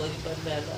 ko yung pandada.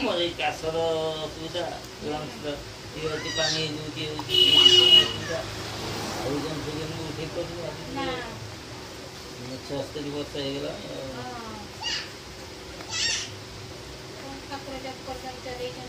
Mali ka, soro, kuda. Ilang di panginu, hmm. di uji. Ayun, sige mo, di ko nga. Na. Nagsasta di ba sa ilang? Oo.